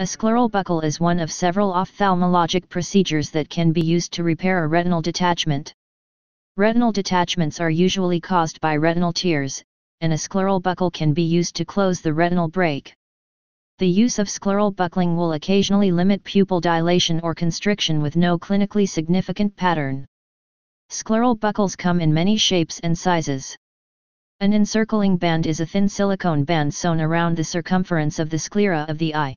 A scleral buckle is one of several ophthalmologic procedures that can be used to repair a retinal detachment. Retinal detachments are usually caused by retinal tears, and a scleral buckle can be used to close the retinal break. The use of scleral buckling will occasionally limit pupil dilation or constriction with no clinically significant pattern. Scleral buckles come in many shapes and sizes. An encircling band is a thin silicone band sewn around the circumference of the sclera of the eye.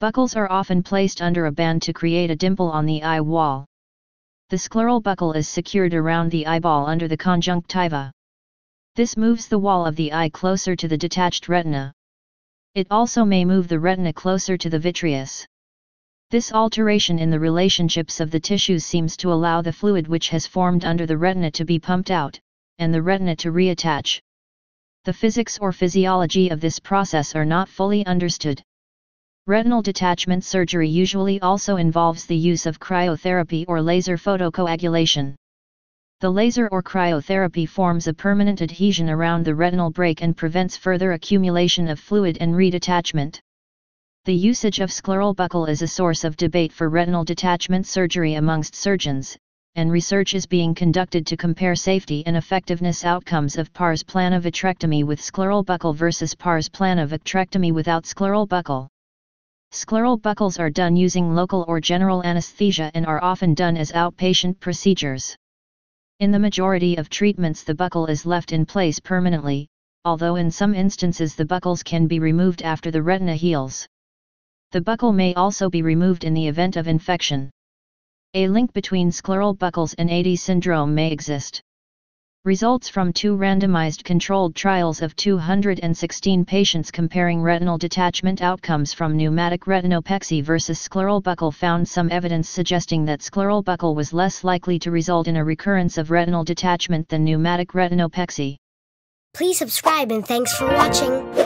Buckles are often placed under a band to create a dimple on the eye wall. The scleral buckle is secured around the eyeball under the conjunctiva. This moves the wall of the eye closer to the detached retina. It also may move the retina closer to the vitreous. This alteration in the relationships of the tissues seems to allow the fluid which has formed under the retina to be pumped out, and the retina to reattach. The physics or physiology of this process are not fully understood. Retinal detachment surgery usually also involves the use of cryotherapy or laser photocoagulation. The laser or cryotherapy forms a permanent adhesion around the retinal break and prevents further accumulation of fluid and redetachment. The usage of scleral buckle is a source of debate for retinal detachment surgery amongst surgeons, and research is being conducted to compare safety and effectiveness outcomes of pars plana vitrectomy with scleral buckle versus pars plana vitrectomy without scleral buckle. Scleral buckles are done using local or general anesthesia and are often done as outpatient procedures. In the majority of treatments the buckle is left in place permanently, although in some instances the buckles can be removed after the retina heals. The buckle may also be removed in the event of infection. A link between scleral buckles and Adie syndrome may exist. Results from two randomized controlled trials of 216 patients comparing retinal detachment outcomes from pneumatic retinopexy versus scleral buckle found some evidence suggesting that scleral buckle was less likely to result in a recurrence of retinal detachment than pneumatic retinopexy. Please subscribe and thanks for watching.